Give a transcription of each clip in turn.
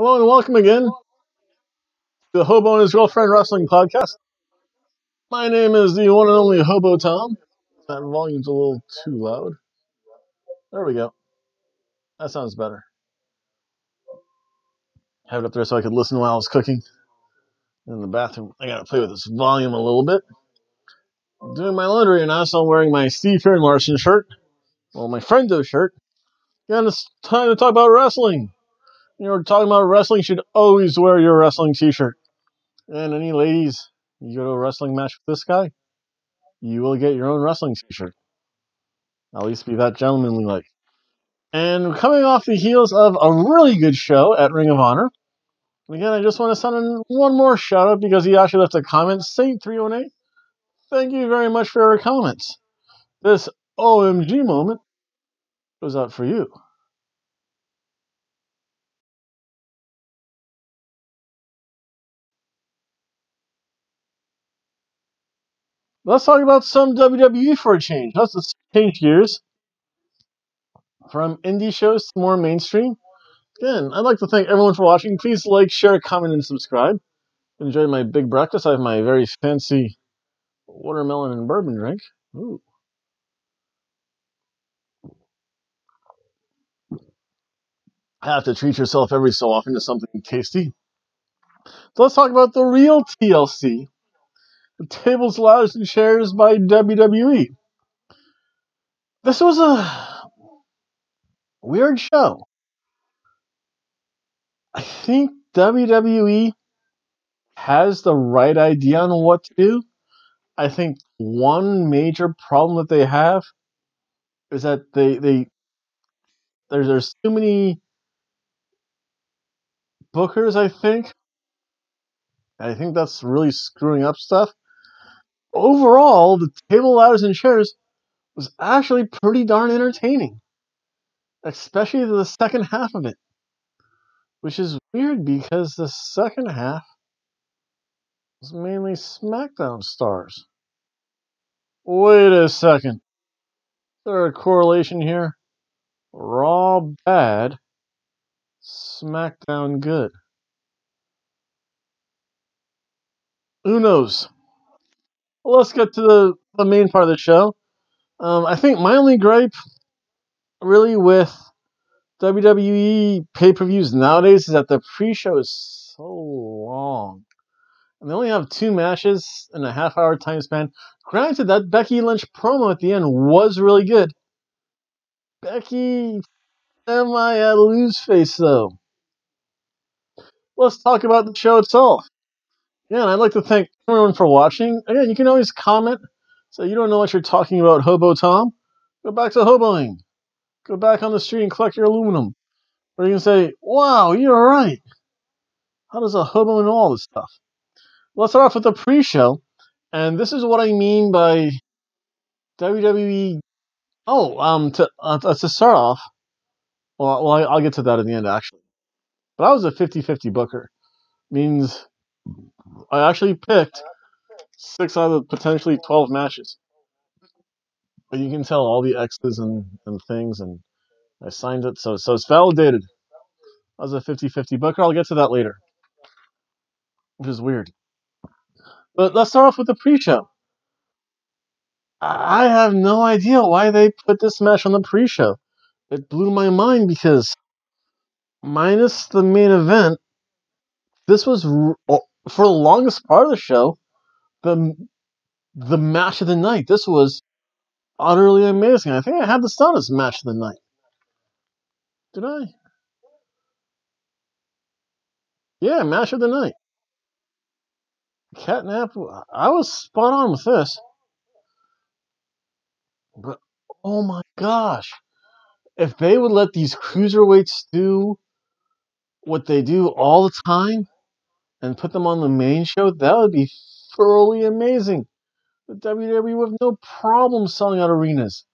Hello and welcome again to the Hobo and His Girlfriend Wrestling Podcast. My name is the one and only Hobo Tom. That volume's a little too loud. There we go. That sounds better. Have it up there so I could listen while I was cooking in the bathroom. I gotta play with this volume a little bit. I'm doing my laundry and also I'm wearing my Steve Fair Larson shirt. Well, my friendo shirt. And it's time to talk about wrestling. You know, talking about wrestling, you should always wear your wrestling t-shirt. And any ladies, you go to a wrestling match with this guy, you will get your own wrestling t-shirt. At least be that gentlemanly like. And coming off the heels of a really good show at Ring of Honor, again, I just want to send in one more shout out because he actually left a comment. Saint318, thank you very much for your comments. This OMG moment goes out for you. Let's talk about some WWE for a change. Let's change gears from indie shows to more mainstream. Again, I'd like to thank everyone for watching. Please like, share, comment, and subscribe. Enjoy my big breakfast. I have my very fancy watermelon and bourbon drink. Ooh. Have to treat yourself every so often to something tasty. So let's talk about the real TLC. Tables, Ladders, and Chairs by WWE. This was a weird show. I think WWE has the right idea on what to do. I think one major problem that they have is that they they there's there's too many bookers. I think. I think that's really screwing up stuff. Overall, the table ladders and chairs was actually pretty darn entertaining, especially the second half of it, which is weird because the second half was mainly SmackDown stars. Wait a second. Is there a correlation here? Raw bad, SmackDown good. Who knows? Well, let's get to the, the main part of the show. Um, I think my only gripe, really, with WWE pay per views nowadays is that the pre show is so long. And they only have two matches in a half hour time span. Granted, that Becky Lynch promo at the end was really good. Becky semi at lose face, though. Let's talk about the show itself. Yeah, and I'd like to thank everyone for watching. Again, you can always comment. So you don't know what you're talking about, Hobo Tom. Go back to hoboing. Go back on the street and collect your aluminum. Or you can say, wow, you're right. How does a hobo know all this stuff? Let's start off with the pre-show. And this is what I mean by WWE. Oh, um, to, uh, to start off, well, well I, will get to that at the end, actually. But I was a 50-50 booker. Means I actually picked six out of potentially 12 matches. But you can tell all the X's and, and things, and I signed it, so so it's validated. I was a 50-50 booker. I'll get to that later, which is weird. But let's start off with the pre-show. I have no idea why they put this match on the pre-show. It blew my mind because minus the main event, this was for the longest part of the show the the match of the night. This was utterly amazing. I think I had the start as match of the night. Did I? Yeah, match of the night. Catnap. I was spot on with this. But oh my gosh, if they would let these cruiserweights do what they do all the time and put them on the main show, that would be thoroughly amazing. The WWE would have no problem selling out arenas.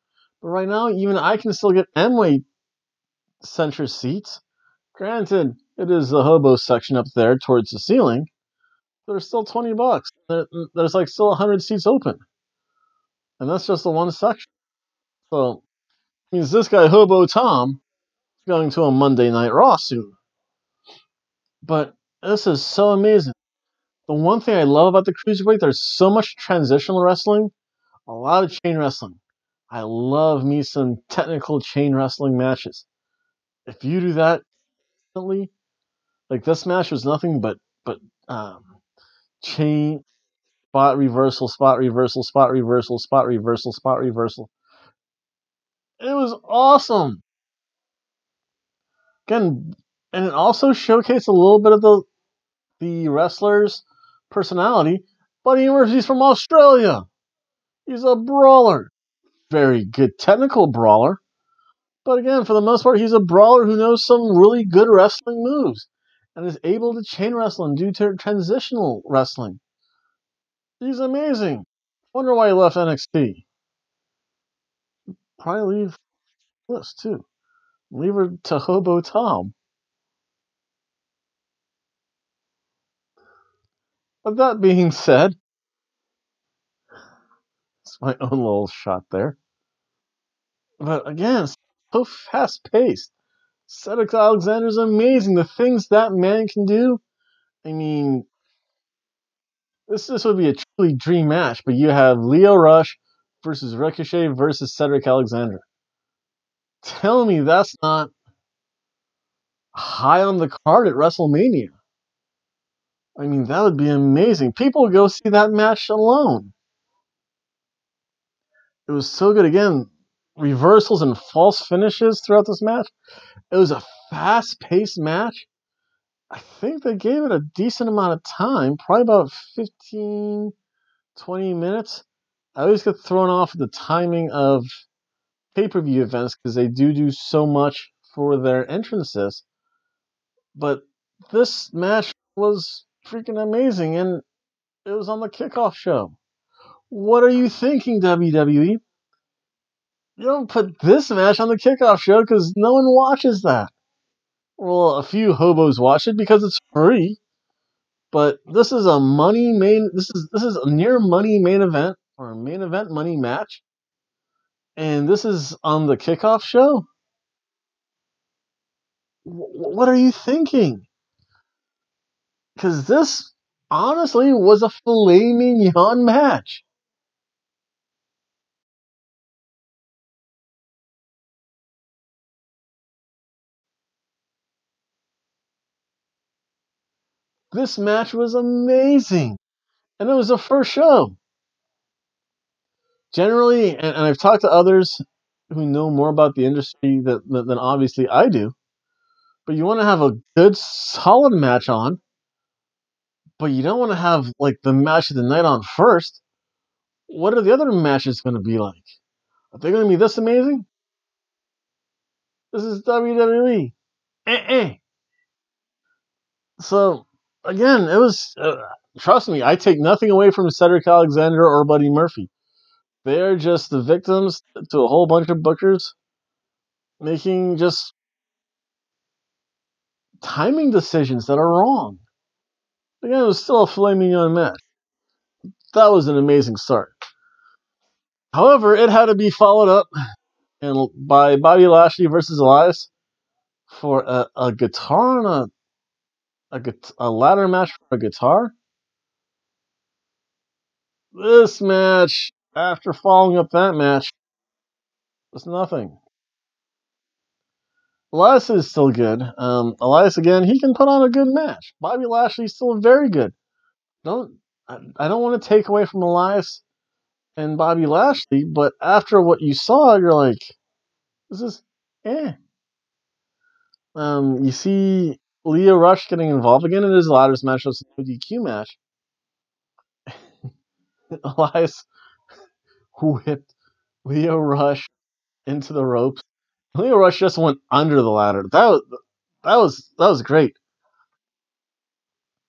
But right now, even I can still get Amway center seats. Granted, it is the hobo section up there towards the ceiling. There's still 20 bucks. There's like still 100 seats open. And that's just the one section. So, means this guy, Hobo Tom, is going to a Monday Night Raw soon. But this is so amazing. The one thing I love about the cruiserweight, there's so much transitional wrestling, a lot of chain wrestling. I love me some technical chain wrestling matches. If you do that, like this match was nothing but but um, chain spot reversal, spot reversal, spot reversal, spot reversal, spot reversal. It was awesome. Again, and it also showcased a little bit of the the wrestler's personality. Buddy Murphy's from Australia. He's a brawler. Very good technical brawler. But again, for the most part, he's a brawler who knows some really good wrestling moves and is able to chain wrestle and do transitional wrestling. He's amazing. Wonder why he left NXT. Probably leave this too. Leave her to Hobo Tom. But that being said, it's my own little shot there. But again, so fast paced. Cedric Alexander's amazing. The things that man can do. I mean, this this would be a truly dream match. But you have Lio Rush versus Ricochet versus Cedric Alexander. Tell me that's not high on the card at WrestleMania. I mean, that would be amazing. People would go see that match alone. It was so good. Again, reversals and false finishes throughout this match. It was a fast paced match. I think they gave it a decent amount of time, probably about 15, 20 minutes. I always get thrown off the timing of pay per view events because they do do so much for their entrances. But this match was freaking amazing, and it was on the kickoff show. What are you thinking, WWE? You don't put this match on the kickoff show because no one watches that. Well, a few hobos watch it because it's free. But this is a money main. This is this is a near money main event or a main event money match, and this is on the kickoff show. W- what are you thinking? Because this honestly was a filet mignon match. This match was amazing. And it was the first show. Generally, and, and I've talked to others who know more about the industry that, than obviously I do, but you want to have a good, solid match on, but you don't want to have like the match of the night on first. What are the other matches going to be like? Are they going to be this amazing? This is WWE. Eh-eh. So again, it was. Uh, trust me, I take nothing away from Cedric Alexander or Buddy Murphy. They are just the victims to a whole bunch of bookers making just timing decisions that are wrong. Again, it was still a filet mignon match. That was an amazing start. However, it had to be followed up and by Bobby Lashley versus Elias for a, a guitar and a, a, a ladder match for a guitar. This match, after following up that match, was nothing. Elias is still good. Um, Elias again, he can put on a good match. Bobby Lashley's still very good. Don't I, I don't want to take away from Elias and Bobby Lashley, but after what you saw, you're like, this is eh. Um, you see Lio Rush getting involved again in his ladders match. was a DQ match. Elias whipped Lio Rush into the ropes. Lio Rush just went under the ladder. That was that was that was great.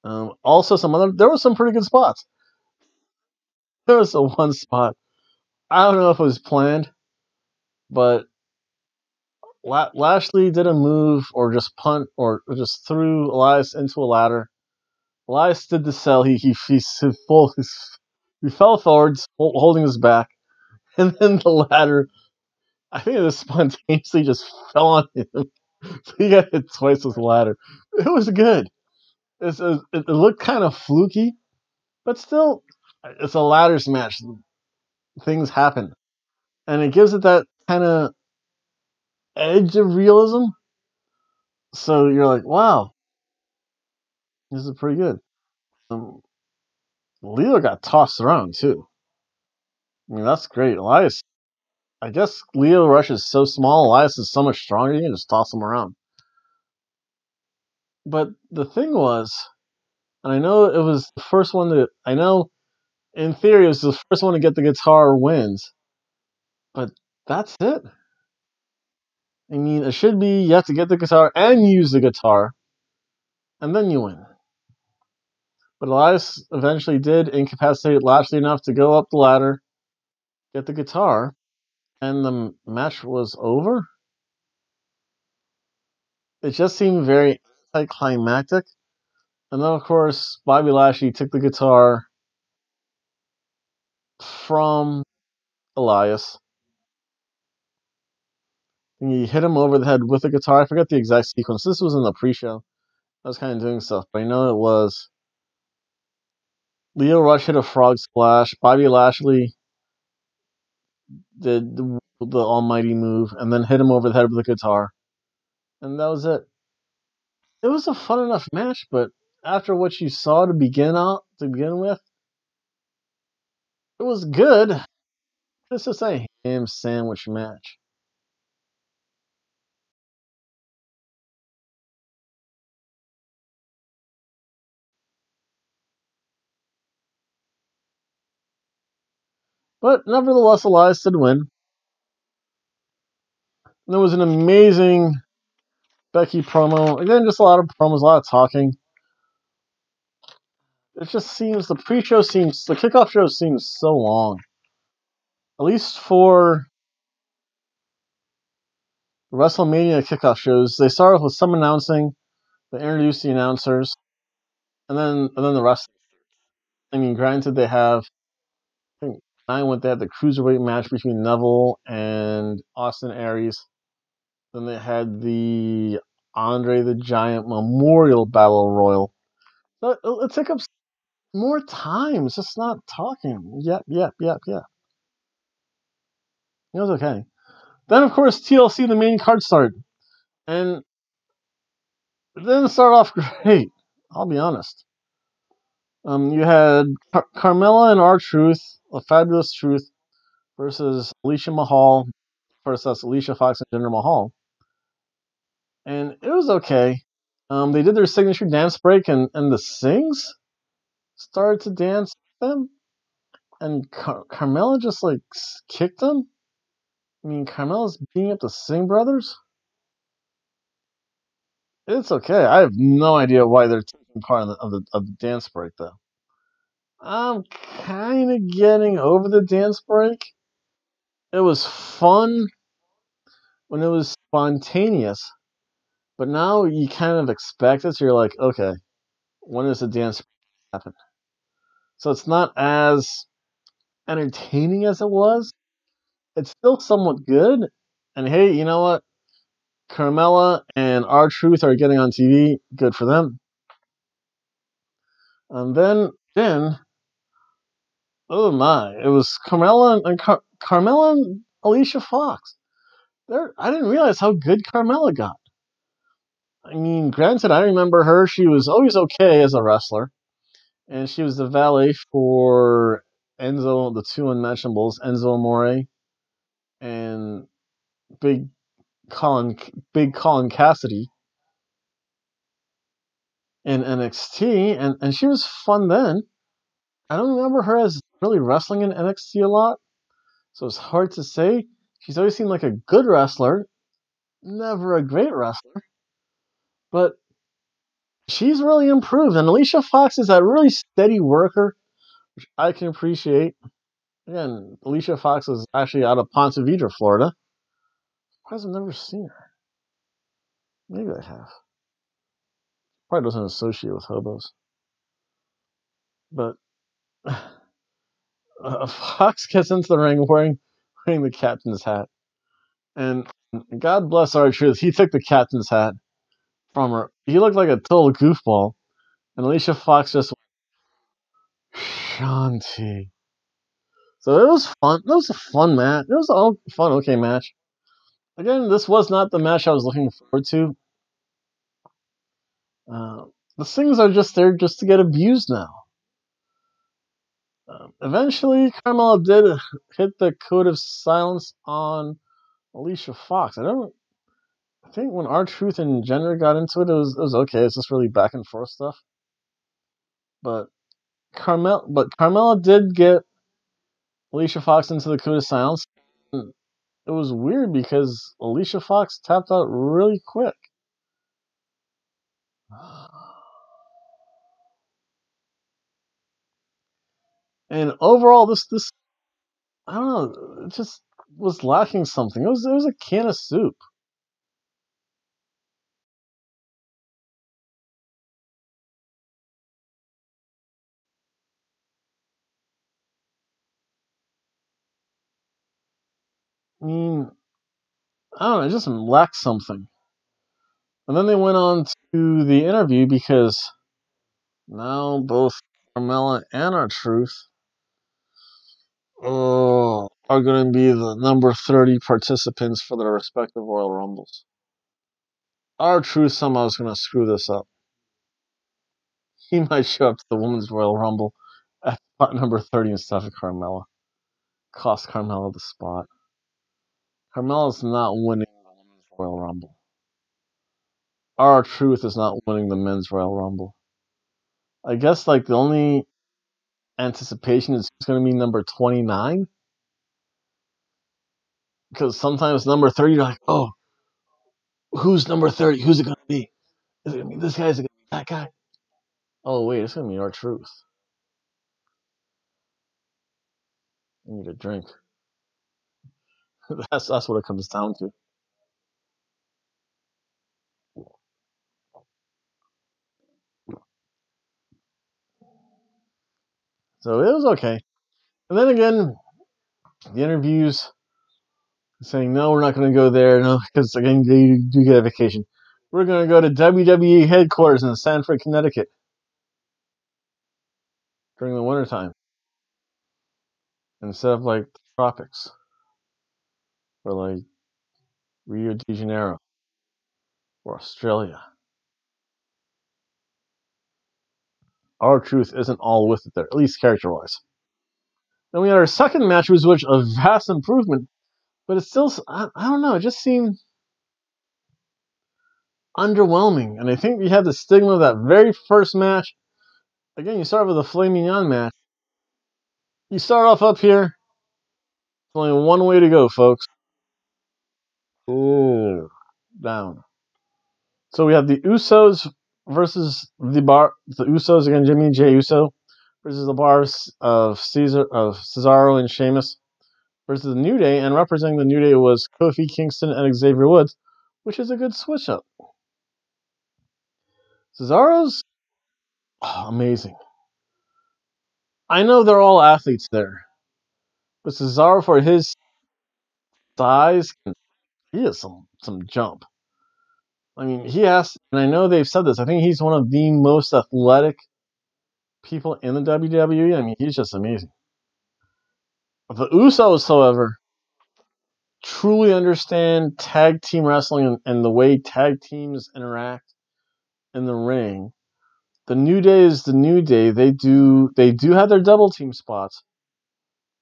Um, also, some other there were some pretty good spots. There was a one spot. I don't know if it was planned, but La- Lashley did a move or just punt or just threw Elias into a ladder. Elias did the sell. He he he, he, full, he fell forwards, holding his back, and then the ladder. I think it just spontaneously just fell on him. so he got hit twice with the ladder. It was good. it's, it, it looked kind of fluky, but still, it's a ladders match. Things happen, and it gives it that kind of edge of realism. So you're like, wow, this is pretty good. Um, Lio got tossed around too. I mean, that's great. Elias, I guess Lio Rush is so small. Elias is so much stronger. You can just toss him around. But the thing was, and I know it was the first one that I know. In theory, it was the first one to get the guitar wins. But that's it. I mean, it should be you have to get the guitar and use the guitar, and then you win. But Elias eventually did incapacitate Lashley enough to go up the ladder, get the guitar, and the match was over. It just seemed very anticlimactic. And then, of course, Bobby Lashley took the guitar from Elias. And he hit him over the head with the guitar. I forget the exact sequence. This was in the pre show. I was kind of doing stuff, but I know it was Lio Rush hit a frog splash. Bobby Lashley did the, the almighty move and then hit him over the head with the guitar. And that was it. It was a fun enough match, but after what you saw to begin out to begin with, it was good. It's just a ham sandwich match. But nevertheless, Elias did win. And there was an amazing Becky promo. Again, just a lot of promos, a lot of talking. It just seems the pre-show seems the kickoff show seems so long. At least for WrestleMania kickoff shows, they start off with some announcing, they introduce the announcers, and then and then the rest. I mean, granted, they have. I went. They had the cruiserweight match between Neville and Austin Aries. Then they had the Andre the Giant Memorial Battle Royal. So it, it took up more time. It's just not talking. Yep, yep, yep, yep. It was okay. Then, of course, TLC, the main card started. And it didn't start off great. I'll be honest. Um, you had Car- Carmella and R Truth, a fabulous Truth, versus Alicia Mahal versus Alicia Fox and Jinder Mahal. And it was okay. Um, they did their signature dance break, and, and the Singhs started to dance them. And Car- Carmella just like kicked them. I mean, Carmella's beating up the Singh brothers. It's okay. I have no idea why they're taking part of the, of the, of the dance break, though. I'm kind of getting over the dance break. It was fun when it was spontaneous, but now you kind of expect it. So you're like, okay, when does the dance happen? So it's not as entertaining as it was. It's still somewhat good. And hey, you know what? Carmella and R Truth are getting on TV. Good for them. And then, then, oh my, it was Carmella and Car- Carmella and Alicia Fox. There, I didn't realize how good Carmella got. I mean, granted, I remember her. She was always okay as a wrestler, and she was the valet for Enzo, the two unmentionables, Enzo Amore, and Big Colin, Big Colin Cassady in NXT, and, and she was fun then. I don't remember her as really wrestling in NXT a lot, so it's hard to say. She's always seemed like a good wrestler, never a great wrestler, but she's really improved. And Alicia Fox is that really steady worker, which I can appreciate. Again, Alicia Fox is actually out of Ponte Vedra, Florida. I've never seen her? Maybe I have. Probably doesn't associate with hobos. But uh, Fox gets into the ring wearing wearing the captain's hat, and God bless R-Truth, he took the captain's hat from her. He looked like a total goofball, And Alicia Fox just Shanti. So it was fun. It was a fun match. It was all fun, okay match. Again, this was not the match I was looking forward to. Uh, the things are just there just to get abused now. Eventually, Carmella did hit the code of silence on Alicia Fox. I don't. I think when R-Truth and Jinder got into it, it was it was okay. It's just really back and forth stuff. But Carmel, but Carmella did get Alicia Fox into the code of silence. It was weird because Alicia Fox tapped out really quick. And overall, this this I don't know, it just was lacking something. It was it was a can of soup. I mean, I don't know, it just lacked something. And then they went on to the interview because now both Carmella and R-Truth oh, are going to be the number 30 participants for their respective Royal Rumbles. R-Truth somehow is going to screw this up. He might show up to the Women's Royal Rumble at spot number 30 instead of Carmella. Cost Carmella the spot. Carmella's not winning the Women's Royal Rumble. R-Truth is not winning the Men's Royal Rumble. I guess like the only anticipation is going to be number 29 because sometimes number 30 you're like oh who's number 30 who's it going to be? Is it going to be this guy? Is it going to be that guy? Oh wait it's going to be R-Truth I need a drink. That's that's what it comes down to so it was okay. And then again the interviews saying no we're not going to go there no because again they do get a vacation. We're going to go to WWE headquarters in Stamford, Connecticut. During the wintertime. Instead of like the tropics. Or like Rio de Janeiro. Or Australia. R-Truth isn't all with it there, at least character wise. Then we had our second match, which was a vast improvement, but it's still I, I don't know, it just seemed underwhelming. And I think we had the stigma of that very first match. Again, you start with a Flaming Young match. You start off up here. There's only one way to go, folks. Ooh, down. So we have the Usos versus the Bar. The Usos again, Jimmy J Uso versus the Bars of Caesar of Cesaro and Sheamus versus the New Day, and representing the New Day was Kofi Kingston and Xavier Woods, which is a good switch up. Cesaro's oh, amazing. I know they're all athletes there, but Cesaro for his size, he has some some jump. I mean, he has, and I know they've said this. I think he's one of the most athletic people in the WWE. I mean, he's just amazing. The Usos, however, truly understand tag team wrestling and, and the way tag teams interact in the ring. The New Day is the New Day. They do they do have their double team spots,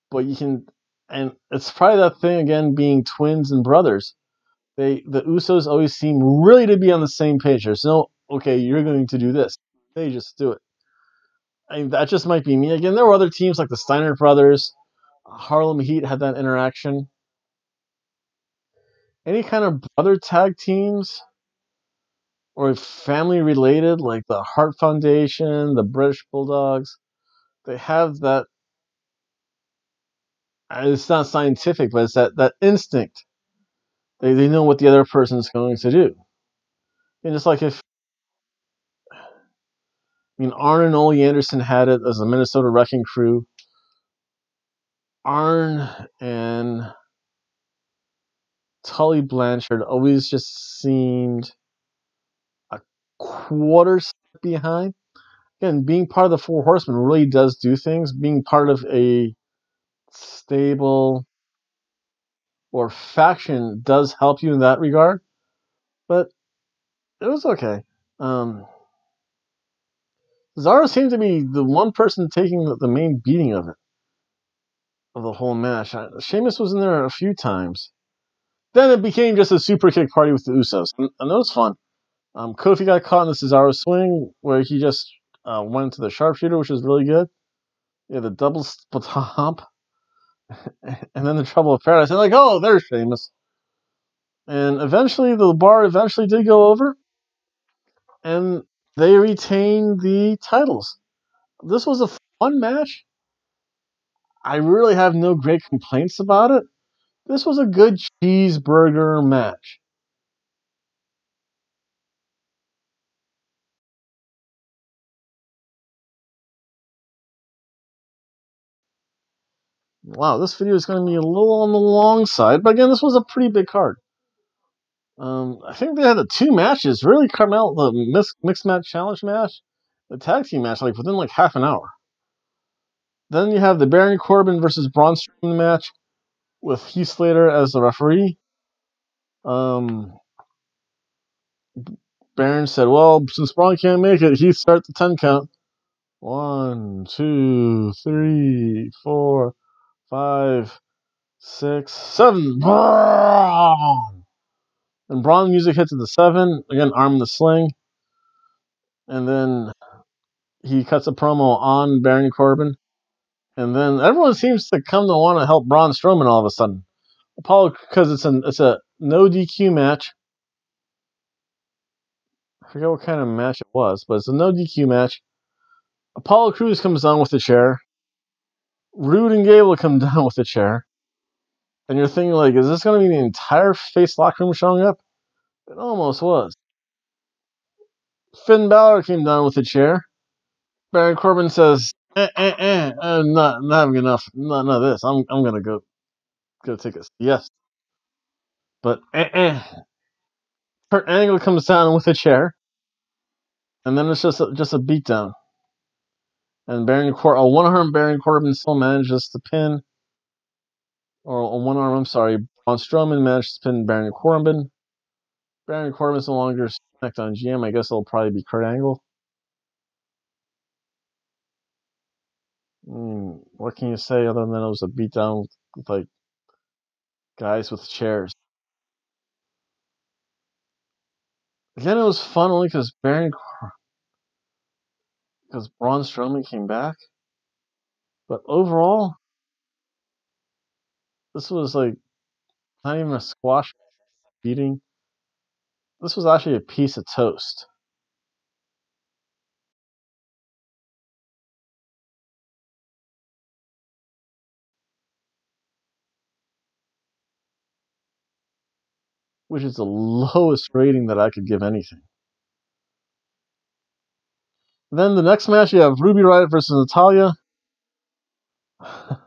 but you can, and it's probably that thing again being twins and brothers they the Usos always seem really to be on the same page. There's no okay, you're going to do this. They just do it. I mean, that just might be me again. There were other teams like the Steiner brothers, Harlem Heat had that interaction. Any kind of brother tag teams or family related, like the Hart Foundation, the British Bulldogs, they have that. It's not scientific, but it's that, that instinct they, they know what the other person is going to do. And just like if, I mean, Arn and Ole Anderson had it as a Minnesota Wrecking Crew. Arn and Tully Blanchard always just seemed a quarter step behind. again, being part of the Four Horsemen really does do things. Being part of a stable or faction does help you in that regard. But it was okay. Um, Cesaro seemed to be the one person taking the, main beating of it, of the whole match. Sheamus was in there a few times. Then it became just a super kick party with the Usos, and, and that was fun. Um, Kofi got caught in the Cesaro swing where he just uh, went to the sharpshooter, which was really good. Yeah, the double stomp, and then the trouble of paradise. And like, oh, there's Sheamus. And eventually, the bar eventually did go over, and they retained the titles. This was a fun match. I really have no great complaints about it. This was a good cheeseburger match. Wow, this video is going to be a little on the long side, but again, this was a pretty big card. Um, I think they had the two matches really come out the mixed, mixed match challenge match, the tag team match, like within like half an hour. Then you have the Baron Corbin versus Braun Strowman match with Heath Slater as the referee. Um, Baron said, "Well, since Braun can't make it, Heath start the ten count. One, two, three, four, five, six, seven. Braun!" And Braun music hits at the seven again, arm in the sling, and then he cuts a promo on Baron Corbin. And then everyone seems to come to want to help Braun Strowman all of a sudden. Apollo, because it's it's a no DQ match. I forget what kind of match it was, but it's a no DQ match. Apollo Crews comes down with the chair. Roode and Gable come down with a chair. And you're thinking, like, is this going to be the entire face locker room showing up? It almost was. Finn Balor came down with a chair. Baron Corbin says, eh, eh, eh, I'm not, not having enough, none of this. I'm, I'm going to go, go take a yes. But, eh, eh. Kurt Angle comes down with a chair. And then it's just a, just a beatdown. And Baron Cor- a one arm Baron Corbin still manages to pin, or a one arm, I'm sorry, Braun Strowman manages to pin Baron Corbin. Baron Corbin's no longer on GM. I guess it'll probably be Kurt Angle. Mm, what can you say other than it was a beatdown with like guys with chairs? Again, it was fun only because Baron because Braun Strowman came back. But overall, this was like not even a squash beating. This was actually a piece of toast. Which is the lowest rating that I could give anything. Then the next match, you have Ruby Riott versus Natalya.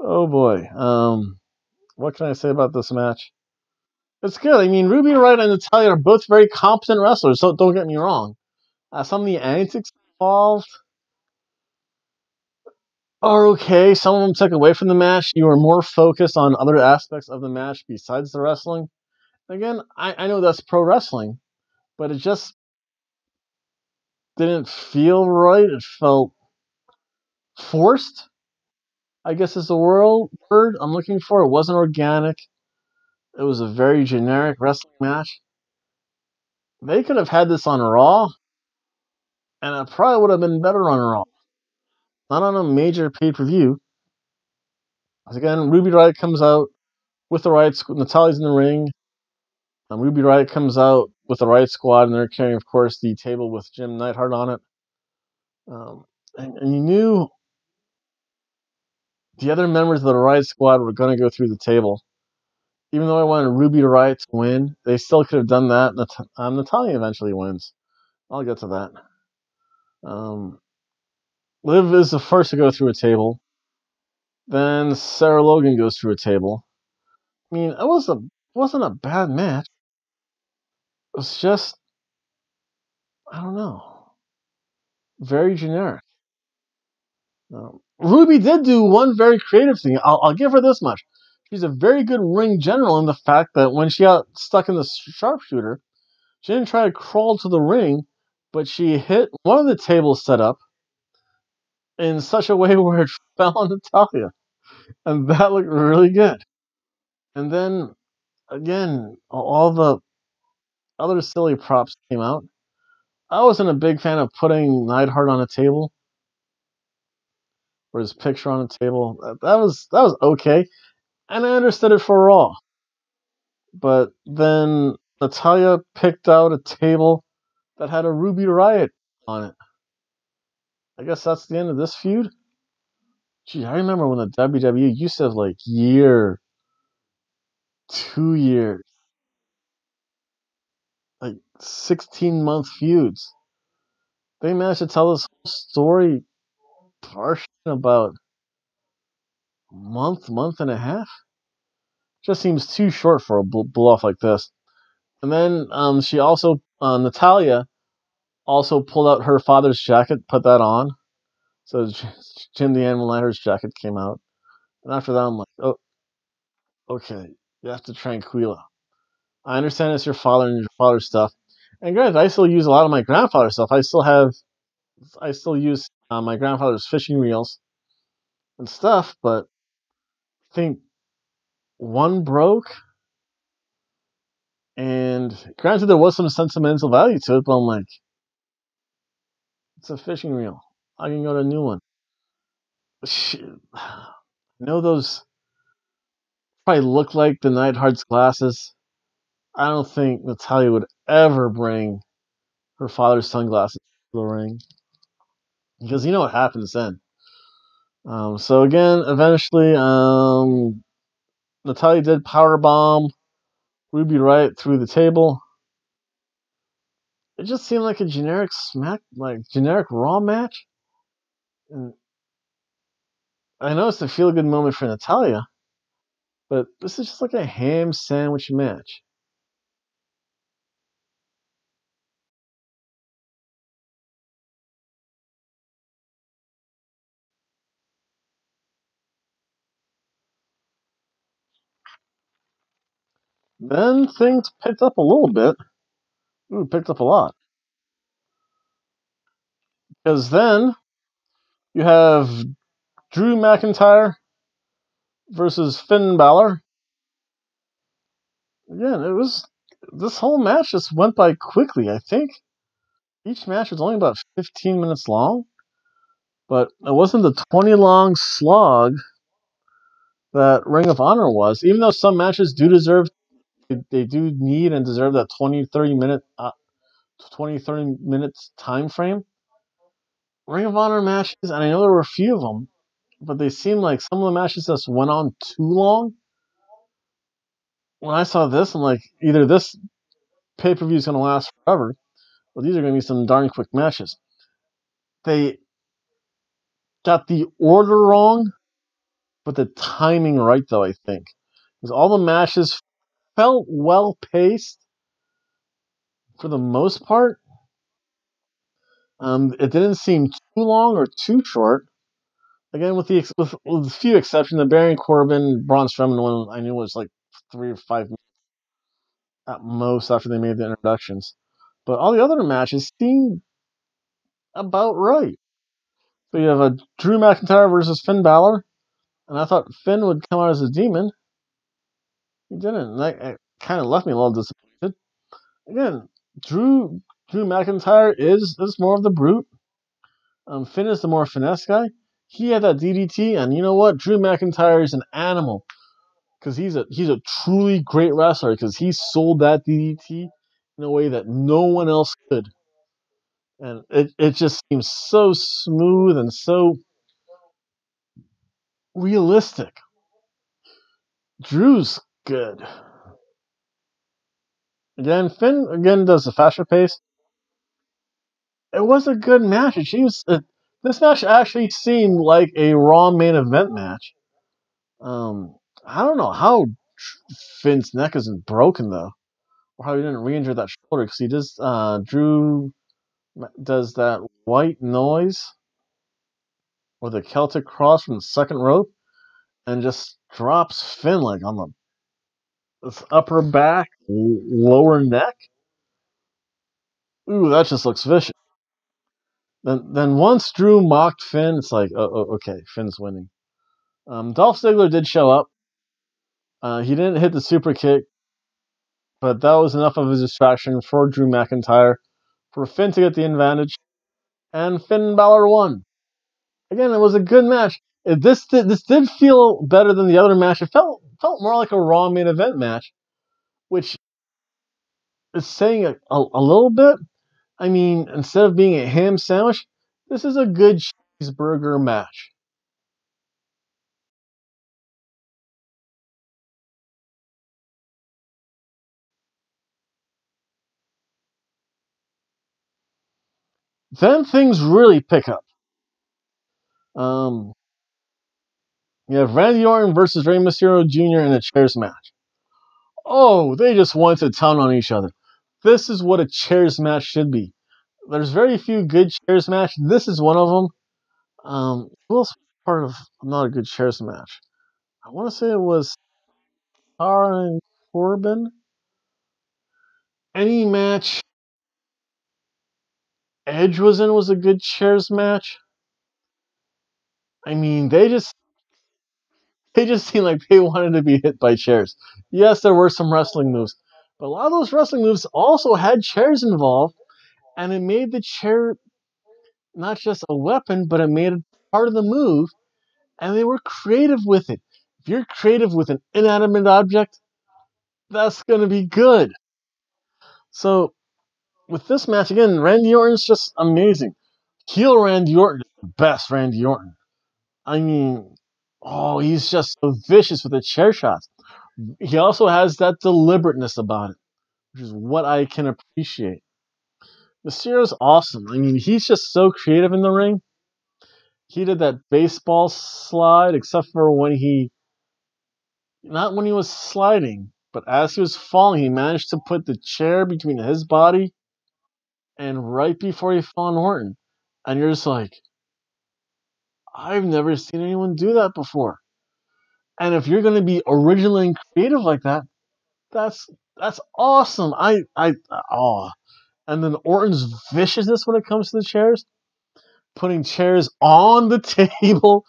oh boy. Um, what can I say about this match? It's good. I mean, Ruby Riott and Natalya are both very competent wrestlers, so don't get me wrong. Uh, some of the antics involved are okay. Some of them took away from the match. You were more focused on other aspects of the match besides the wrestling. Again, I, I know that's pro wrestling, but it just didn't feel right. It felt forced. I guess is the world word I'm looking for. It wasn't organic. It was a very generic wrestling match. They could have had this on Raw, and it probably would have been better on Raw. Not on a major pay per view. Again, Ruby Riott comes out with the Riott. Natalya's in the ring. Um, Ruby Riott comes out with the Riott Squad, and they're carrying, of course, the table with Jim Neidhart on it. Um, and, and, you knew the other members of the Riott Squad were going to go through the table. Even though I wanted Ruby Riott to win, they still could have done that. Nat- um, Natalya eventually wins. I'll get to that. Um, Liv is the first to go through a table. Then Sarah Logan goes through a table. I mean, it was a wasn't a bad match. It was just I don't know. very generic. Um, Ruby did do one very creative thing. I'll, I'll give her this much. She's a very good ring general in the fact that when she got stuck in the sharpshooter, she didn't try to crawl to the ring, but she hit one of the tables set up in such a way where it fell on Natalya. And that looked really good. And then, again, all the other silly props came out. I wasn't a big fan of putting Neidhart on a table or his picture on a table. That was that was okay, and I understood it for Raw. But then Natalya picked out a table that had a Ruby Riott on it. I guess that's the end of this feud. Gee, I remember when the WWE used to have like year, two years, like 16 month feuds. They managed to tell this whole story partially about month, month and a half. Just seems too short for a blow off like this. And then um, she also, uh, Natalya, also pulled out her father's jacket, put that on. So Jim the Animal Neidhart's jacket came out. And after that, I'm like, oh, okay, you have to Tranquila. I understand it's your father and your father's stuff. And granted, I still use a lot of my grandfather's stuff. I still have, I still use uh, my grandfather's fishing reels and stuff, but I think one broke. And granted, there was some sentimental value to it, but I'm like, it's a fishing reel. I can go to a new one. You know those probably look like the Neidhart's glasses. I don't think Natalya would ever bring her father's sunglasses to the ring because you know what happens then. Um, so again, eventually, um, Natalya did power bomb Ruby right through the table. It just seemed like a generic smack, like generic Raw match. And I know it's a feel good moment for Natalya, but this is just like a ham sandwich match. Then things picked up a little bit. Ooh, picked up a lot. Because then you have Drew McIntyre versus Finn Balor. Again, it was this whole match just went by quickly. I think each match was only about 15 minutes long, but it wasn't the 20 long slog that Ring of Honor was. Even though some matches do deserve, they do need and deserve that 20 30 minute, uh, 20 30 minutes time frame. Ring of Honor matches, and I know there were a few of them, but they seem like some of the matches just went on too long. When I saw this, I'm like, either this pay per view is going to last forever, or these are going to be some darn quick matches. They got the order wrong, but the timing right, though, I think. Because all the matches felt well paced for the most part. Um, it didn't seem too long or too short. Again, with the with, with a few exceptions, the Baron Corbin, Braun Strowman one I knew was like three or five minutes at most after they made the introductions. But all the other matches seemed about right. So you have a Drew McIntyre versus Finn Balor, and I thought Finn would come out as a demon. He didn't. That kind of left me a little disappointed. Again, Drew Drew McIntyre is is more of the brute. Um, Finn is the more finesse guy. He had that DDT, and you know what? Drew McIntyre is an animal because he's a he's a truly great wrestler because he sold that DDT in a way that no one else could, and it it just seems so smooth and so realistic. Drew's good. Again, Finn again does the faster pace. It was a good match. She was, uh, this match actually seemed like a Raw main event match. Um, I don't know how Finn's neck isn't broken though, or how he didn't re-injure that shoulder because he just uh, Drew does that white noise or the Celtic cross from the second rope and just drops Finn like on the this upper back, lower neck. Ooh, that just looks vicious. Then, then once Drew mocked Finn, it's like, oh, oh okay, Finn's winning. Um, Dolph Ziggler did show up. Uh, he didn't hit the super kick, but that was enough of a distraction for Drew McIntyre for Finn to get the advantage, and Finn Balor won. Again, it was a good match. This did, this did feel better than the other match. It felt felt more like a Raw main event match, which is saying a, a, a little bit. I mean, instead of being a ham sandwich, this is a good cheeseburger match. Then things really pick up. Um, you have Randy Orton versus Rey Mysterio Jr. in a chairs match. Oh, they just went to town on each other. This is what a chairs match should be. There's very few good chairs match. This is one of them. Um, who else part of not a good chairs match? I want to say it was Tara and Corbin. Any match Edge was in was a good chairs match. I mean, they just they just seemed like they wanted to be hit by chairs. Yes, there were some wrestling moves, but a lot of those wrestling moves also had chairs involved, and it made the chair not just a weapon, but it made it part of the move, and they were creative with it. If you're creative with an inanimate object, that's going to be good. So, with this match, again, Randy Orton's just amazing. Heel Randy Orton best Randy Orton. I mean, oh, he's just so vicious with the chair shots. He also has that deliberateness about it, which is what I can appreciate. Mysterio's awesome. I mean, he's just so creative in the ring. He did that baseball slide, except for when he, not when he was sliding, but as he was falling, he managed to put the chair between his body and right before he fell on Orton. And you're just like, I've never seen anyone do that before. And if you're going to be original and creative like that, that's that's awesome. I I oh, and then Orton's viciousness when it comes to the chairs, putting chairs on the table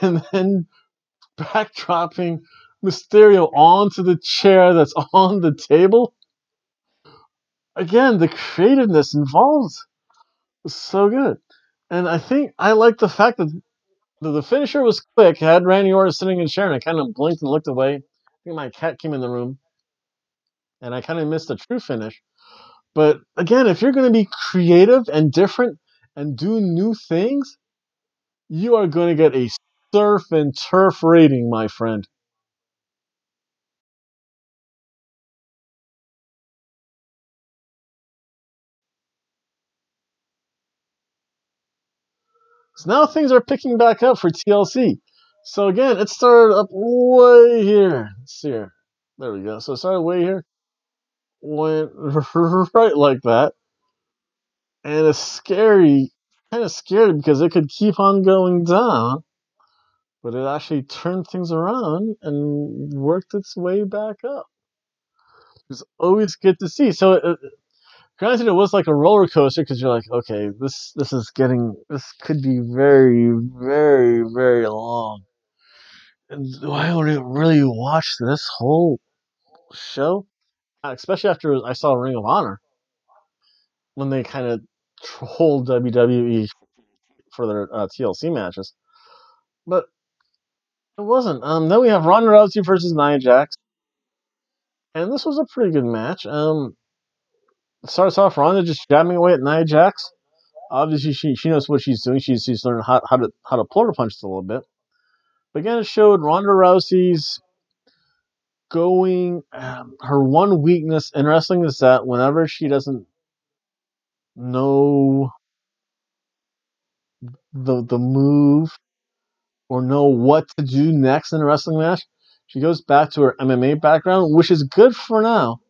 and then backdropping Mysterio onto the chair that's on the table. Again, the creativeness involved was so good. And I think I like the fact that the, finisher was quick. I had Randy Orton sitting in a chair, and I kind of blinked and looked away. I think my cat came in the room, and I kind of missed the true finish. But again, if you're going to be creative and different and do new things, you are going to get a surf and turf rating, my friend. So now things are picking back up for TLC. So again, it started up way here. Let's see here. There we go. So it started way here. Went right like that. And it's scary. Kind of scary because it could keep on going down. But it actually turned things around and worked its way back up. It's always good to see. So it, granted, it was like a roller coaster because you're like, okay, this this is getting this could be very very very long. And do I really watch this whole show? Uh, especially after I saw Ring of Honor when they kind of trolled WWE for their uh, TLC matches, but it wasn't. Um, then we have Ronda Rousey versus Nia Jax, and this was a pretty good match. Um, starts off Ronda just jabbing away at Nia Jax. Obviously, she she knows what she's doing. She's she's learned how, how to how to pull her punches a little bit. But again, it showed Ronda Rousey's going. Um, her one weakness in wrestling is that whenever she doesn't know the the move or know what to do next in a wrestling match, she goes back to her MMA background, which is good for now.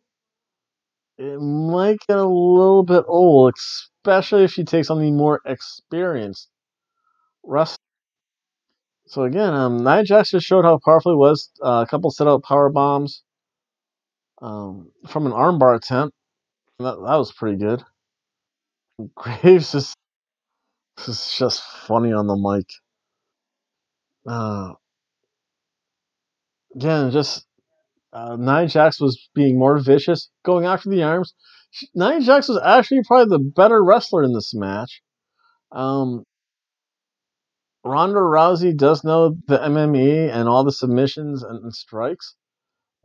It might get a little bit old, especially if she takes on the more experienced wrestler. So again, um, Nia Jax just showed how powerful he was. Uh, a couple set out power bombs um, from an armbar attempt. That, that was pretty good. Graves is, is just funny on the mic. Uh, again, just uh, Nia Jax was being more vicious, going after the arms. She, Nia Jax was actually probably the better wrestler in this match. Um, Ronda Rousey does know the MMA and all the submissions and, and strikes.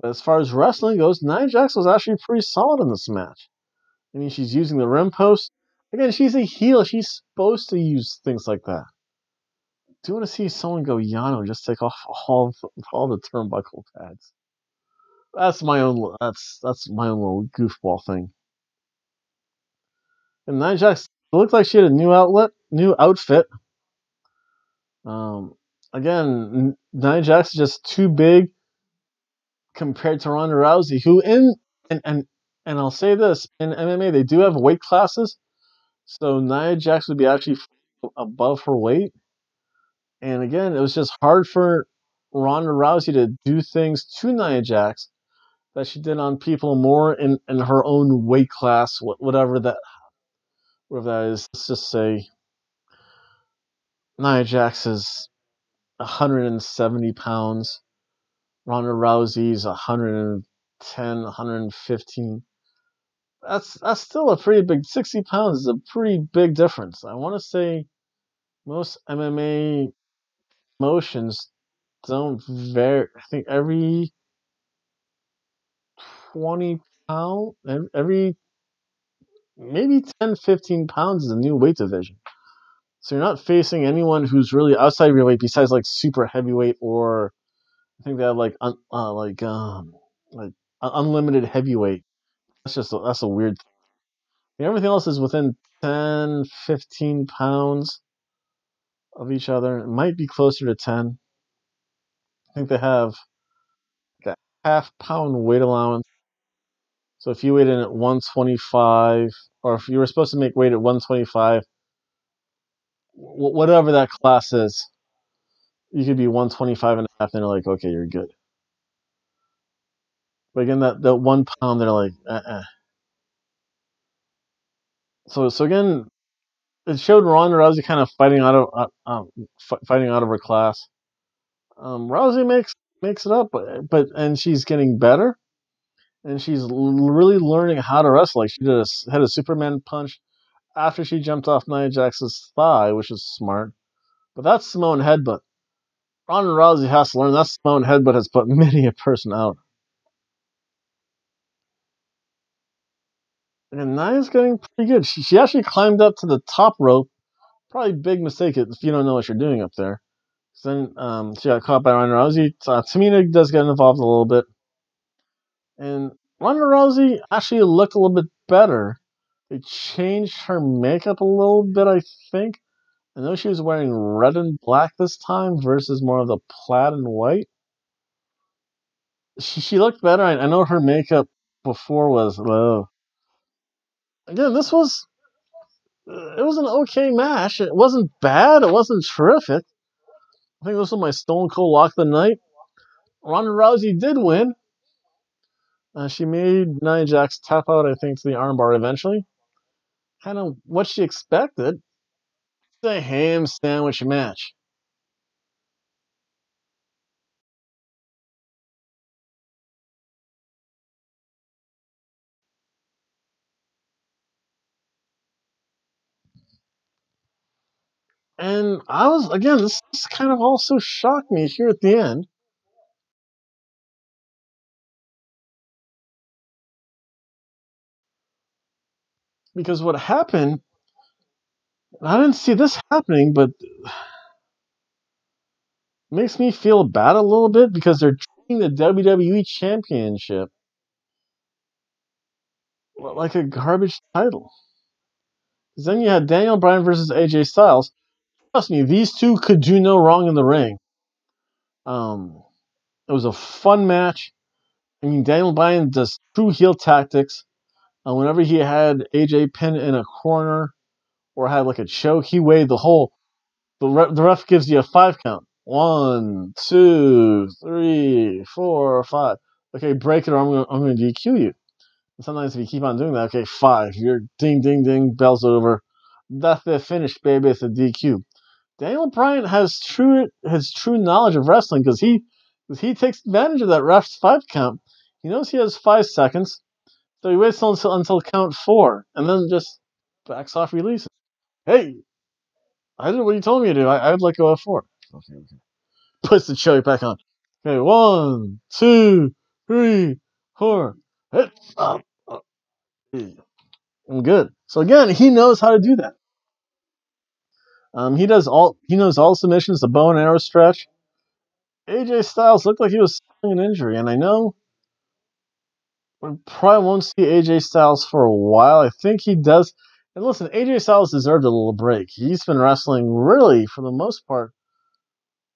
But as far as wrestling goes, Nia Jax was actually pretty solid in this match. I mean, she's using the rim post. Again, she's a heel. She's supposed to use things like that. Do you want to see someone go Yano just take off all all the turnbuckle pads? That's my own. That's that's my own little goofball thing. And Nia Jax looked like she had a new outlet, new outfit. Um, again, Nia Jax is just too big compared to Ronda Rousey, who in and and and I'll say this in MMA they do have weight classes, so Nia Jax would be actually above her weight. And again, it was just hard for Ronda Rousey to do things to Nia Jax that she did on people more in, in her own weight class, whatever that whatever that is. Let's just say Nia Jax is 170 pounds. Ronda Rousey's 110, 115. That's that's still a pretty big 60 pounds is a pretty big difference. I want to say most MMA motions don't vary. I think every 20 pound, every maybe 10, 15 pounds is a new weight division. So you're not facing anyone who's really outside your weight besides like super heavyweight or I think they have like un, uh, like um like unlimited heavyweight. That's just a, that's a weird. Thing. Everything else is within 10, 15 pounds of each other. It might be closer to 10. I think they have a half pound weight allowance. So if you weighed in at 125, or if you were supposed to make weight at 125, whatever that class is, you could be 125 and a half, and they're like, okay, you're good. But again, that, that one pound, they're like, uh-uh. So, so again, it showed Ronda Rousey kind of fighting out of uh, um, fighting out of her class. Um, Rousey makes makes it up, but, but and she's getting better, and she's really learning how to wrestle. Like she did a, had a Superman punch after she jumped off Nia Jax's thigh, which is smart. But that's Samoan headbutt. Ronda Rousey has to learn that Samoan headbutt has put many a person out. And Nia's getting pretty good. She, she actually climbed up to the top rope. Probably big mistake if you don't know what you're doing up there. then um, she got caught by Ronda Rousey. Uh, Tamina does get involved a little bit. And Ronda Rousey actually looked a little bit better. They changed her makeup a little bit, I think. I know she was wearing red and black this time versus more of the plaid and white. She she looked better. I, I know her makeup before was low. Again, this was uh, it was an okay match. It wasn't bad. It wasn't terrific. I think this was my Stone Cold Lock the Night. Ronda Rousey did win. Uh, she made Nia Jax tap out, I think, to the armbar eventually. Kind of what she expected It's a ham sandwich match. And I was again, this, this kind of also shocked me here at the end. Because what happened, I didn't see this happening, but makes me feel bad a little bit because they're treating the WWE Championship like a garbage title. Because then you had Daniel Bryan versus AJ Styles. Trust me, these two could do no wrong in the ring. Um, it was a fun match. I mean, Daniel Bryan does true heel tactics. Uh, whenever he had AJ pinned in a corner, or had like a choke. He weighed the whole. The ref, the ref gives you a five count. One, two, three, four, five. Okay, break it or I'm gonna I'm gonna DQ you. And sometimes if you keep on doing that, okay, five. You're ding ding ding, bells over. That's the finish, baby. It's a DQ. Daniel Bryan has true has true knowledge of wrestling because he he takes advantage of that ref's five count. He knows he has five seconds, so he waits until until count four and then just backs off, releases. Hey, I did what you told me to do. I, I would let go of four. Okay, okay. Puts the cherry back on. Okay, one, two, three, four. Hit. Uh, I'm good. So again, he knows how to do that. Um, he does all. He knows all submissions, the bow and arrow stretch. AJ Styles looked like he was suffering an injury, and I know we probably won't see AJ Styles for a while. I think he does. And listen, AJ Styles deserved a little break. He's been wrestling really, for the most part,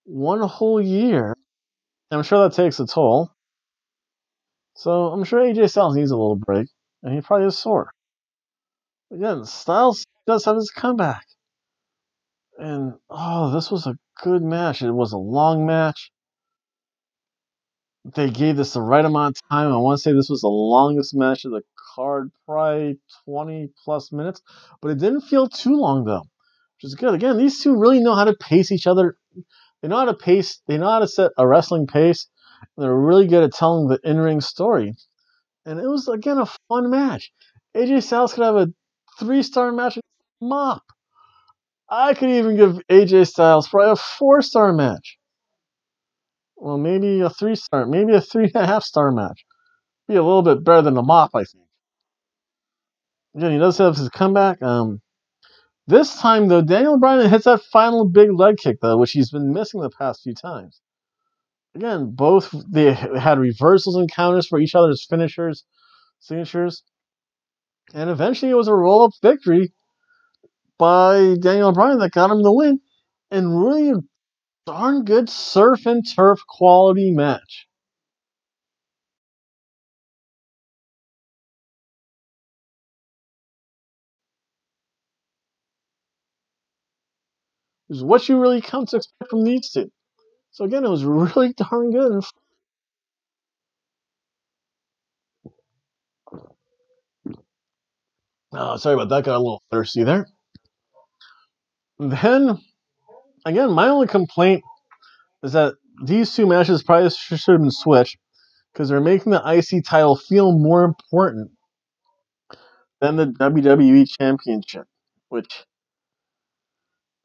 one whole year. I'm sure that takes a toll. So I'm sure AJ Styles needs a little break, and he probably is sore. Again, Styles does have his comeback. And oh, this was a good match. It was a long match. They gave this the right amount of time. I want to say this was the longest match of the card, probably 20 plus minutes, but it didn't feel too long though, which is good. Again, these two really know how to pace each other. They know how to pace. They know how to set a wrestling pace. they're really good at telling the in-ring story. And it was again a fun match. AJ Styles could have a three-star match mop. I could even give AJ Styles probably a four-star match. Well, maybe a three-star, maybe a three and a half star match. Be a little bit better than a mop, I think. Again, he does have his comeback. Um, this time though, Daniel Bryan hits that final big leg kick though, which he's been missing the past few times. Again, both they had reversals and counters for each other's finishers, signatures, and eventually it was a roll-up victory by Daniel Bryan that got him the win, and really darn good surf and turf quality match. is what you really come to expect from these two. So again, it was really darn good. Oh, sorry about that. Got a little thirsty there. Then, again, my only complaint is that these two matches probably should have been switched because they're making the IC title feel more important than the WWE Championship, which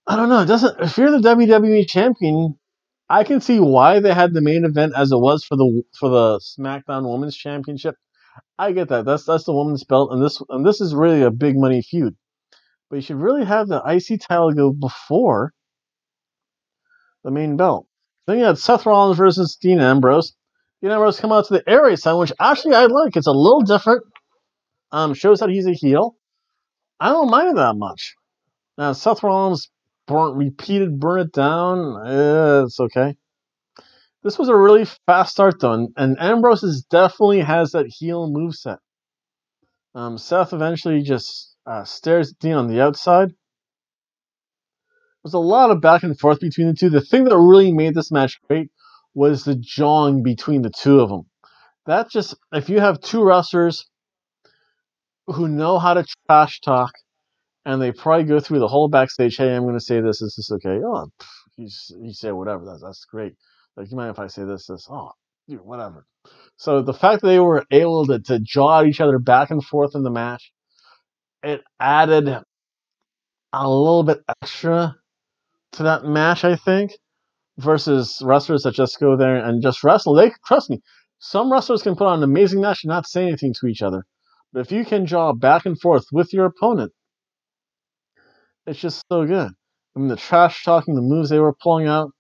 I don't know. It doesn't. If you're the WWE champion, I can see why they had the main event as it was for the for the SmackDown Women's Championship. I get that. That's that's the women's belt, and this and this is really a big money feud. But you should really have the IC title go before the main belt. Then you had Seth Rollins versus Dean Ambrose. Dean Ambrose come out to the raid sign, which actually I like. It's a little different. Um, shows that he's a heel. I don't mind that much. Now Seth Rollins burn repeated burn it down. Eh, it's okay. This was a really fast start though, and, and Ambrose is definitely has that heel moveset. Um, Seth eventually just uh, stares Dean on the outside. There's a lot of back and forth between the two. The thing that really made this match great was the jawing between the two of them. That just, if you have two wrestlers who know how to trash talk, and they probably go through the whole backstage. Hey, I'm going to say this. Is this okay? Oh, you, you say whatever. That's that's great. Like, you mind if I say this? This. Oh, dude, whatever. So the fact that they were able to, to jaw each other back and forth in the match, it added a little bit extra to that match, I think, versus wrestlers that just go there and just wrestle. They trust me. Some wrestlers can put on an amazing match and not say anything to each other. But if you can jaw back and forth with your opponent, it's just so good. I mean, the trash talking, the moves they were pulling out.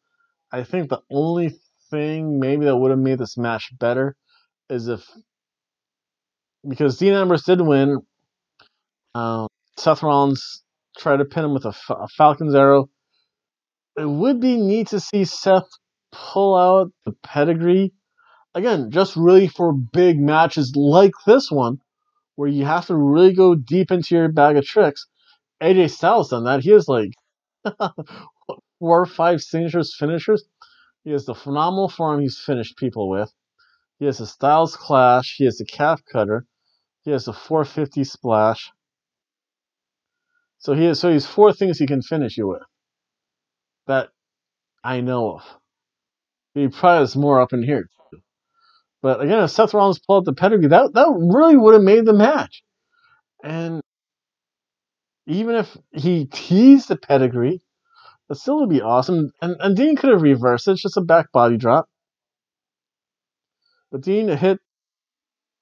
I think the only thing maybe that would have made this match better is if because Dean Ambrose did win. Um, Seth Rollins tried to pin him with a, a Falcon's arrow. It would be neat to see Seth pull out the pedigree again, just really for big matches like this one, where you have to really go deep into your bag of tricks AJ Styles done that. He has like four or five signatures finishers. He has the phenomenal forearm he's finished people with. He has the Styles Clash. He has the Calf Cutter. He has the 450 Splash. So he has, so he's four things he can finish you with. That I know of. He probably has more up in here. Too. But again, if Seth Rollins pulled out the pedigree, that that really would have made the match. And even if he teased the pedigree, that still would be awesome. And, and Dean could have reversed it. It's just a back body drop. But Dean hit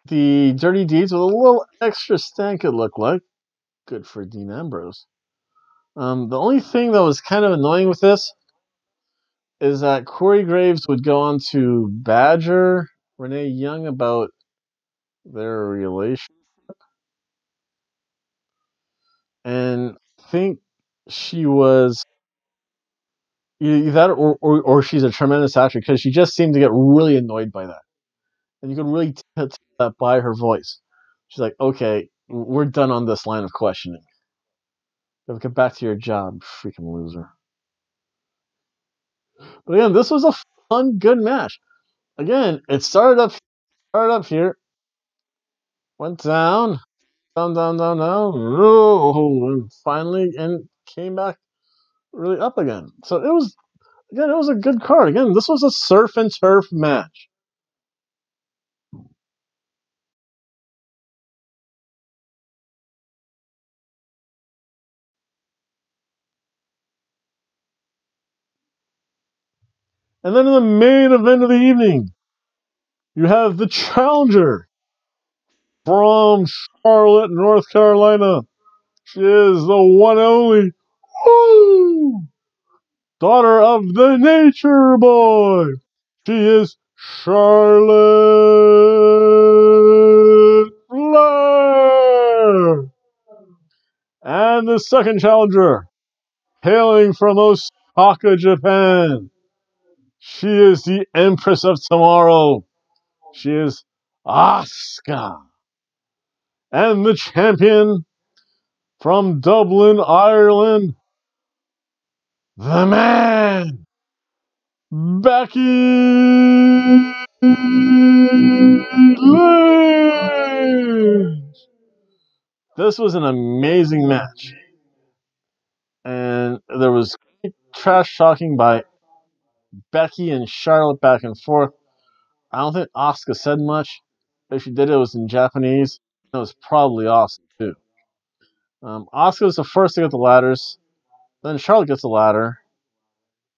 the Dirty Deeds with a little extra stank, it looked like. Good for Dean Ambrose. Um, the only thing that was kind of annoying with this is that Corey Graves would go on to badger Renee Young about their relationship. And think she was that or, or, or she's a tremendous actress because she just seemed to get really annoyed by that. And you could really tell that by her voice. She's like, okay, we're done on this line of questioning. Get back to your job, freaking loser. But again, this was a fun, good match. Again, it started up, started up here, went down, down, down, down, down, and finally, and came back really up again. So it was, again, it was a good card. Again, this was a surf and turf match. And then in the main event of the evening, you have the challenger from Charlotte, North Carolina. She is the one only woo, daughter of the Nature Boy. She is Charlotte Flair. And the second challenger, hailing from Osaka, Japan. She is the Empress of Tomorrow. She is Asuka. And the champion from Dublin, Ireland, the man, Becky Lynch. This was an amazing match. And there was trash talking by Becky and Charlotte back and forth. I don't think Asuka said much. If she did, it was in Japanese. It was probably awesome too. Um, Asuka was the first to get the ladders. Then Charlotte gets the ladder.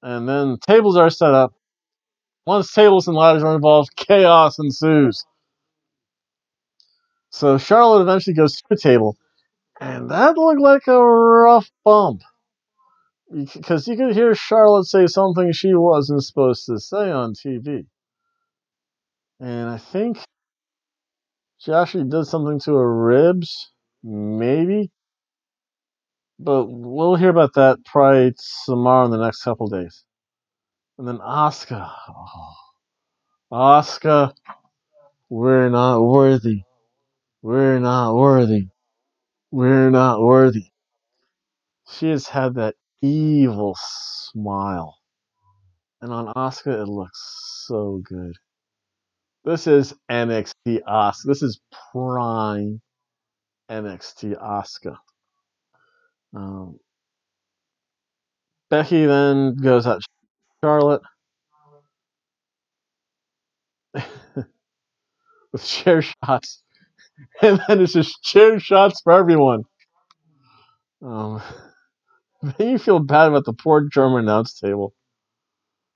And then tables are set up. Once tables and ladders are involved, chaos ensues. So Charlotte eventually goes to the table. And that looked like a rough bump. Because you could hear Charlotte say something she wasn't supposed to say on TV. And I think she actually did something to her ribs. Maybe. But we'll hear about that probably tomorrow in the next couple days. And then Asuka. Oh. Asuka, we're not worthy. We're not worthy. We're not worthy. She has had that evil smile. And on Asuka, it looks so good. This is NXT Asuka. This is prime NXT Asuka. Um, Becky then goes at Charlotte with chair shots, and then it's just chair shots for everyone. Um, then you feel bad about the poor German announce table.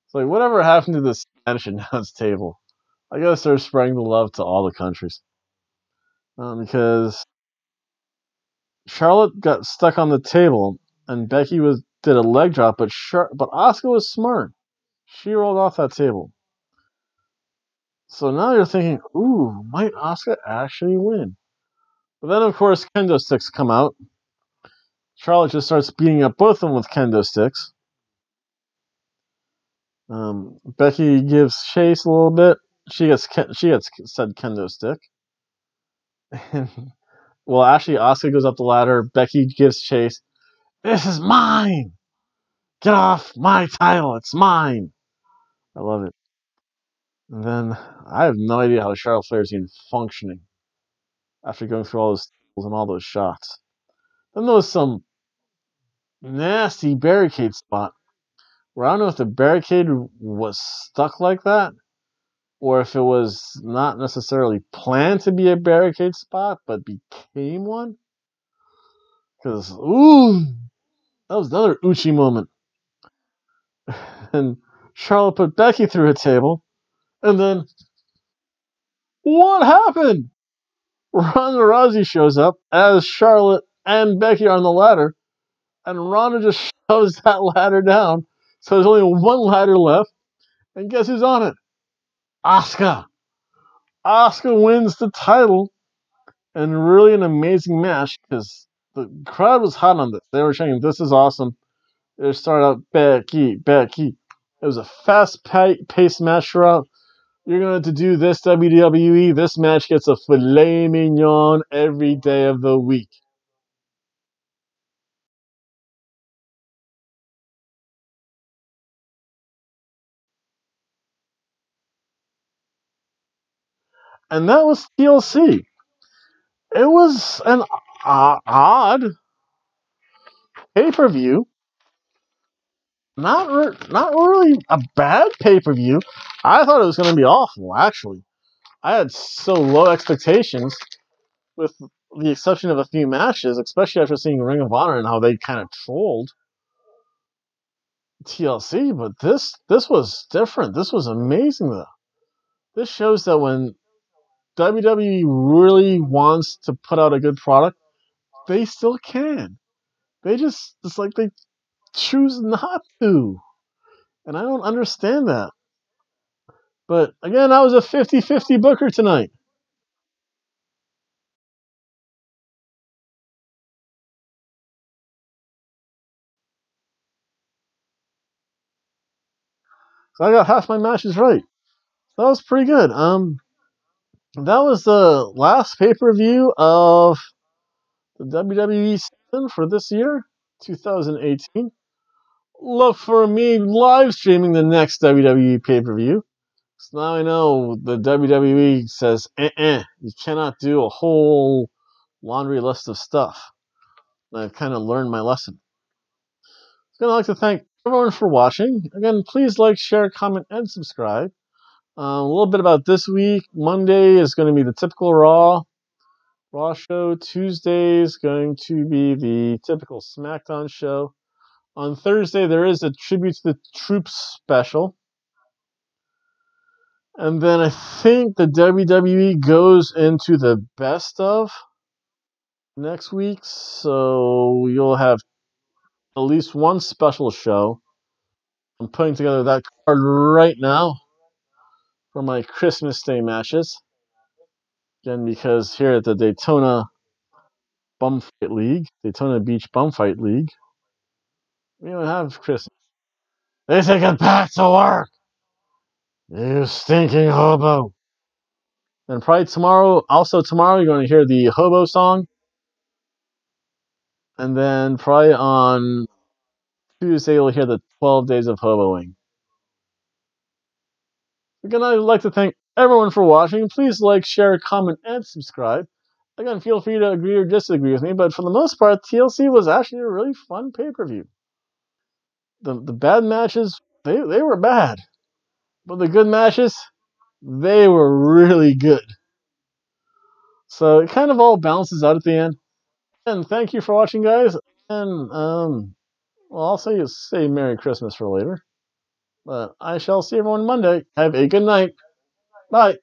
It's like whatever happened to the Spanish announce table? I guess they're spreading the love to all the countries. Um, because Charlotte got stuck on the table, and Becky was did a leg drop, but Char- but Asuka was smart. She rolled off that table. So now you're thinking, ooh, might Asuka actually win? But then, of course, kendo sticks come out. Charlotte just starts beating up both of them with kendo sticks. Um, Becky gives chase a little bit. She gets she gets said kendo stick. well, actually, Asuka goes up the ladder. Becky gives chase. This is mine. Get off my title. It's mine. I love it. And then I have no idea how Charlotte Flair is even functioning after going through all those and all those shots. Then there was some nasty barricade spot where I don't know if the barricade was stuck like that or if it was not necessarily planned to be a barricade spot but became one. Because, ooh, that was another Uchi moment. and Charlotte put Becky through a table, and then what happened? Ronda Rousey shows up as Charlotte and Becky are on the ladder, and Ronda just shoves that ladder down. So there's only one ladder left, and guess who's on it? Asuka. Asuka wins the title, and really an amazing match because the crowd was hot on this. They were saying, "This is awesome." They started out Becky, Becky. It was a fast-paced match throughout. You're going to do this WWE. This match gets a filet mignon every day of the week. And that was TLC. It was an uh, odd pay per view. Not re- not really a bad pay per view. I thought it was going to be awful. Actually, I had so low expectations, with the exception of a few matches, especially after seeing Ring of Honor and how they kind of trolled TLC. But this this was different. This was amazing though. This shows that when WWE really wants to put out a good product, they still can. They just it's like they choose not to. And I don't understand that. But again, I was a 50-50 booker tonight. So I got half my matches right. That was pretty good. Um that was the last pay-per-view of the WWE season for this year, 2018. Look for me live streaming the next WWE pay-per-view. So now I know the WWE says, eh, eh, you cannot do a whole laundry list of stuff. I've kind of learned my lesson. I'd like to thank everyone for watching. Again, please like, share, comment, and subscribe. Uh, a little bit about this week. Monday is going to be the typical Raw. Raw show. Tuesday is going to be the typical SmackDown show. On Thursday, there is a tribute to the troops special. And then I think the WWE goes into the best of next week. So you'll have at least one special show. I'm putting together that card right now for my Christmas Day matches. Again, because here at the Daytona Bumfight League, Daytona Beach Bumfight League, we don't have Christmas. They say get back to work. You stinking hobo. And probably tomorrow, also tomorrow, you're going to hear the hobo song. And then probably on Tuesday, you'll hear the 12 days of hoboing. Again, I'd like to thank everyone for watching. Please like, share, comment, and subscribe. Again, feel free to agree or disagree with me, but for the most part, TLC was actually a really fun pay per view. The, the bad matches, they, they were bad. But the good matches, they were really good. So it kind of all balances out at the end. And thank you for watching, guys. And um, well, I'll say say Merry Christmas for later. But I shall see everyone Monday. Have a good night. Bye.